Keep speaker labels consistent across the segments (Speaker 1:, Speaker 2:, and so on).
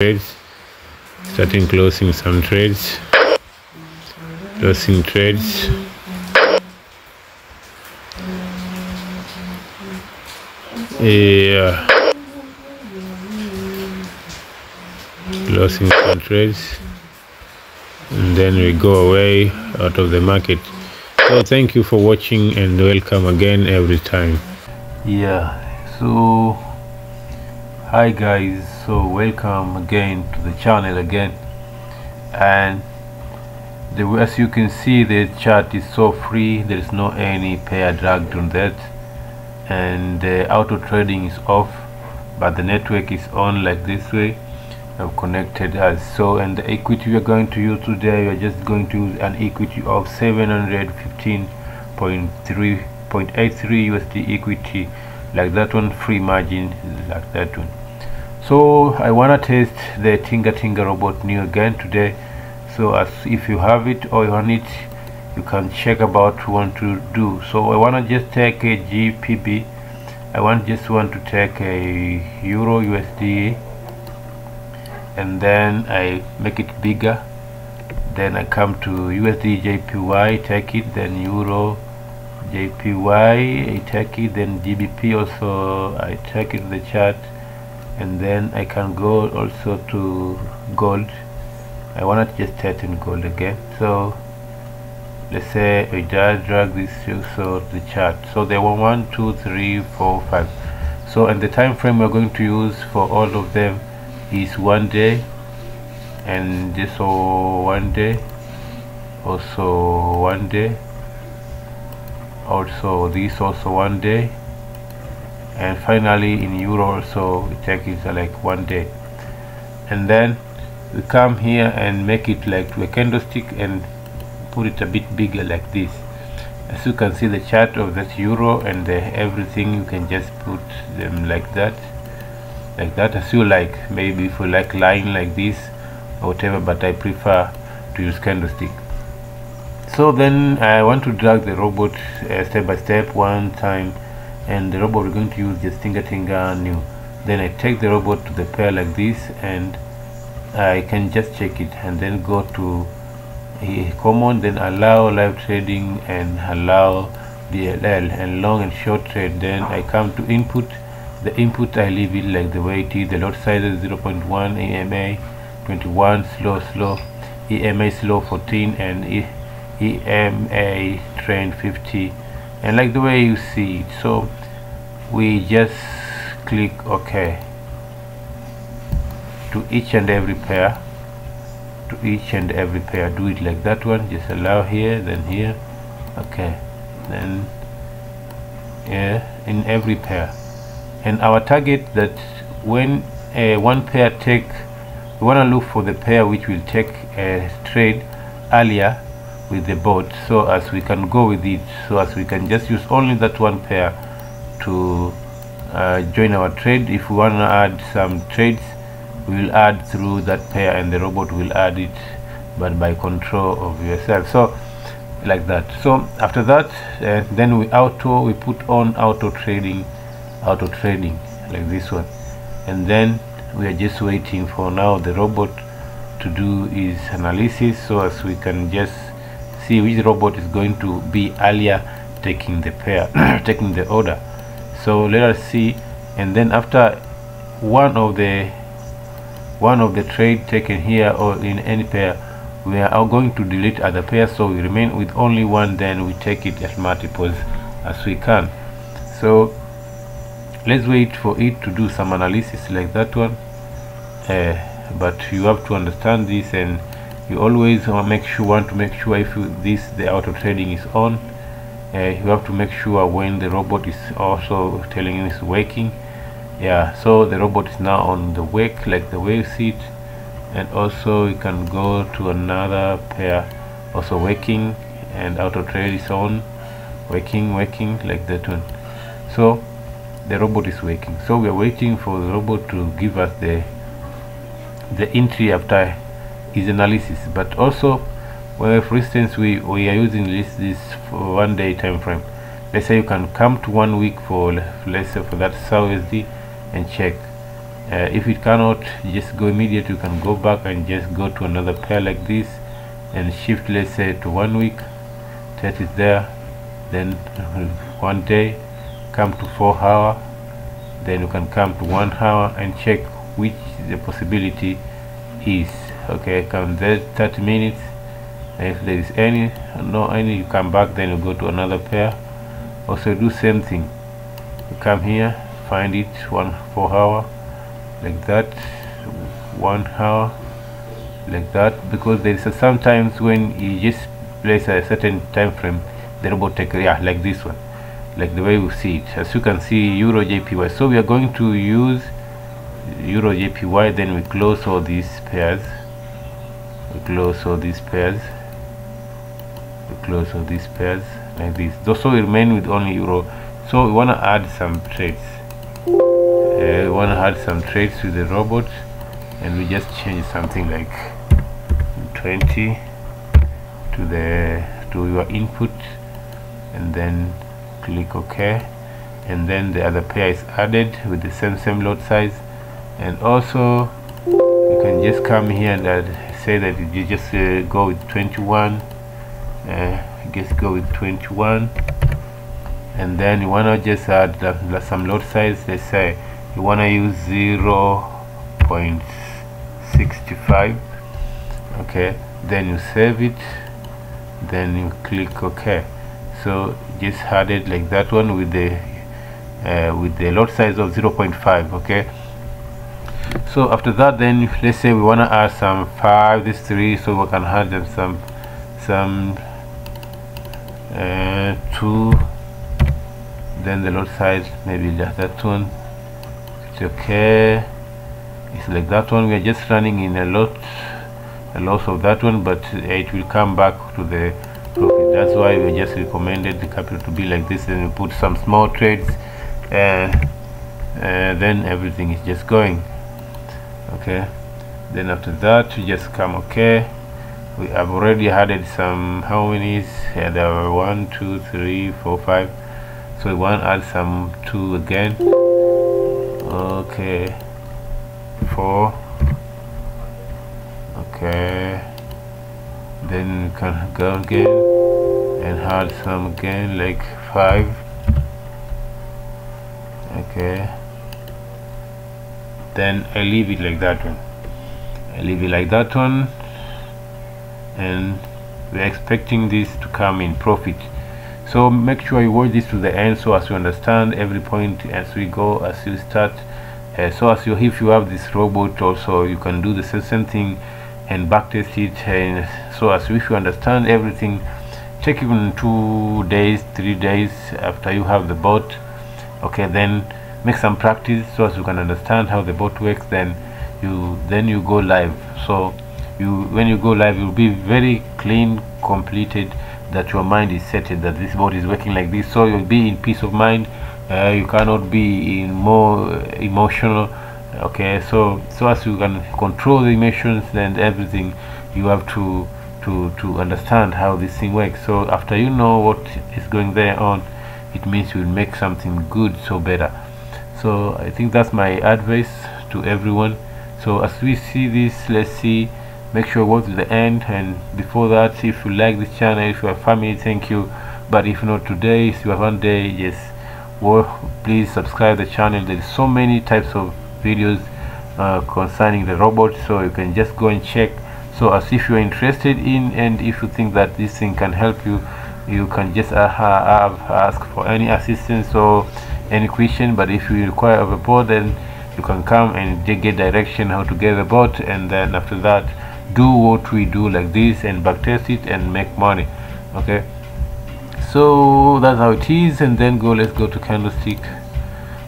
Speaker 1: trades starting closing some trades closing trades. Yeah. Closing some trades and then we go away out of the market. So thank you for watching and welcome again every time.
Speaker 2: Yeah so hi guys so welcome again to the channel again. And the as you can see the chart is so free there is no any pair dragged on that. And the auto trading is off but the network is on like this way. I've connected as so and the equity we are going to use today we are just going to use an equity of 715.3.83 USD equity like that one free margin like that one. So I wanna test the Tinga Tinga robot new again today. So as if you have it or you want it you can check about what to do. So I wanna just take a GPB I want just want to take a Euro USD and then I make it bigger. Then I come to USD JPY take it then Euro JPY I take it then GBP also I take it to the chart and then I can go also to gold. I want to just set in gold again. So let's say I just drag this so the chart so there were one two three four five. So and the time frame we're going to use for all of them is one day and this also one day also one day also this also one day. And finally in euro also we take it like one day. And then we come here and make it like to a candlestick and put it a bit bigger like this. As you can see the chart of that euro and the everything you can just put them like that. Like that as you like. Maybe if you like line like this or whatever but I prefer to use candlestick so then I want to drag the robot uh, step by step one time and the robot we're going to use just Tinga Tinga new. Then I take the robot to the pair like this and I can just check it and then go to a common then allow live trading and allow DLL and long and short trade. Then I come to input. The input I leave it like the way it is. The lot size is 0.1 EMA 21 slow slow. EMA slow 14 and e EMA trend 50 and like the way you see it so we just click OK to each and every pair to each and every pair. Do it like that one just allow here then here. Okay then yeah in every pair. And our target that when uh, one pair take we want to look for the pair which will take a trade earlier with the bot so as we can go with it so as we can just use only that one pair to uh, join our trade. If we want to add some trades we will add through that pair and the robot will add it but by control of yourself. So like that. So after that uh, then we auto we put on auto trading auto trading like this one. And then we are just waiting for now the robot to do his analysis so as we can just see which robot is going to be earlier taking the pair taking the order. So let us see. And then after one of the one of the trade taken here or in any pair we are going to delete other pairs. So we remain with only one then we take it as multiples as we can. So let's wait for it to do some analysis like that one. Uh, but you have to understand this and you always to make sure want to make sure if you, this the auto trading is on uh, you have to make sure when the robot is also telling you it's waking yeah so the robot is now on the wake like the wave seat and also you can go to another pair also waking and auto trade is on waking waking like that one. So the robot is waking so we are waiting for the robot to give us the the entry after his analysis. But also well for instance we we are using this this one day time frame. Let's say you can come to one week for let's say for that XAUUSD and check. Uh, if it cannot just go immediate. You can go back and just go to another pair like this and shift let's say to one week. That is there. Then one day come to four hour. Then you can come to one hour and check which the possibility is okay come there 30 minutes. And if there is any no any you come back then you go to another pair. Also do same thing. You come here find it one four hour like that one hour like that. Because there is a sometimes when you just place a certain time frame the robot take yeah like this one. Like the way we see it. As you can see euro jpy so we are going to use euro jpy then we close all these pairs we close all these pairs. We close all these pairs like this. So we remain with only euro. So we want to add some trades uh, we want to add some trades to the robot and we just change something like 20 to the to your input and then click OK. And then the other pair is added with the same same lot size. And also you can just come here and uh, say that you just uh, go with 21 uh, just go with 21 and then you want to just add some lot size let's say you want to use 0 0.65 okay? Then you save it then you click ok. So just add it like that one with the uh, with the lot size of 0.5 okay so after that then let's say we want to add some 5 this 3 so we can add them some some uh, 2 then the lot size maybe like that one. It's okay. It's like that one. We are just running in a lot a loss of that one but it will come back to the profit. That's why we just recommended the capital to be like this and we put some small trades and uh, then everything is just going okay? Then after that we just come okay? We have already added some how many yeah, there were one two three four five. So we want to add some two again. Okay. Four. Okay. Then you can go again and add some again like five. Okay then I leave it like that one. I leave it like that one and we're expecting this to come in profit. So make sure you watch this to the end so as you understand every point as we go as you start uh, so as you if you have this robot also you can do the same thing and backtest it and so as if you understand everything take even two days three days after you have the bot okay then make some practice so as you can understand how the bot works then you then you go live. So you when you go live you'll be very clean completed that your mind is set that this bot is working like this. So you'll be in peace of mind. Uh, you cannot be in more emotional okay? So so as you can control the emotions and everything you have to to to understand how this thing works. So after you know what is going there on it means you will make something good so better so i think that's my advice to everyone. So as we see this let's see make sure watch to the end. And before that if you like this channel if you are family thank you. But if not today if you have one day yes. Well please subscribe the channel. There is so many types of videos uh, concerning the robot. So you can just go and check. So as if you're interested in and if you think that this thing can help you you can just uh, ask for any assistance. Or any question but if you require a board then you can come and get direction how to get a bot and then after that do what we do like this and backtest it and make money okay? So that's how it is and then go let's go to candlestick.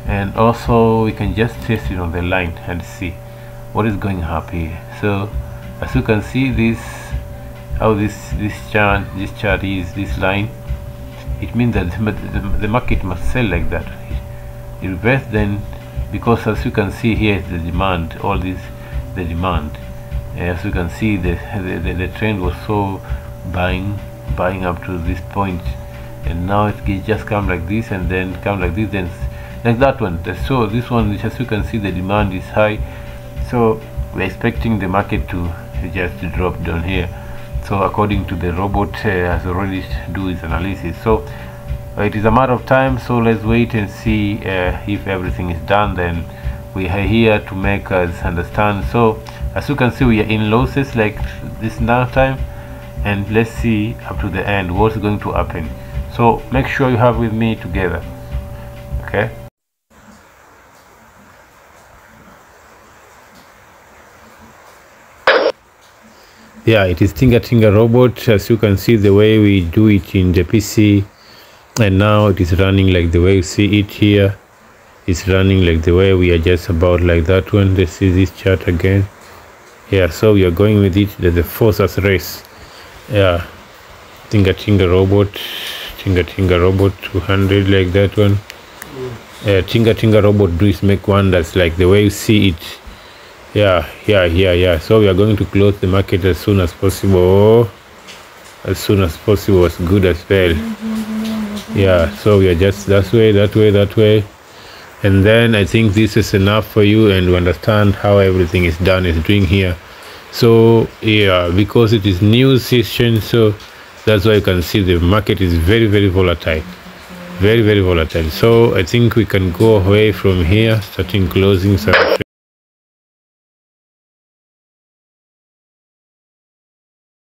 Speaker 2: And also we can just test it on the line and see what is going up here so as you can see this how this this chart this chart is this line. It means that the, the market must sell like that invest then because as you can see here is the demand all this the demand as you can see the, the, the trend was so buying buying up to this point and now it just come like this and then come like this then like that one. So this one as you can see the demand is high. So we're expecting the market to just drop down here. So according to the robot uh, has already do its analysis. So it is a matter of time so let's wait and see uh, if everything is done then we are here to make us understand. So as you can see we are in losses like this now time and let's see up to the end what's going to happen. So make sure you have with me together okay?
Speaker 1: Yeah it is Tinga Tinga robot. As you can see the way we do it in the PC and now it is running like the way you see it here. It's running like the way we are just about like that one. Let's see this chart again. Yeah so we are going with it. There's a forces race. Yeah. Tinga Tinga robot. Tinga Tinga robot 200 like that one. Uh, Tinga Tinga robot does make wonders like the way you see it. Yeah yeah yeah yeah. So we are going to close the market as soon as possible. As soon as possible as good as well yeah so we are just that way that way that way. And then i think this is enough for you and you understand how everything is done is doing here. So yeah because it is new session so that's why you can see the market is very very volatile. Very very volatile. So i think we can go away from here starting closing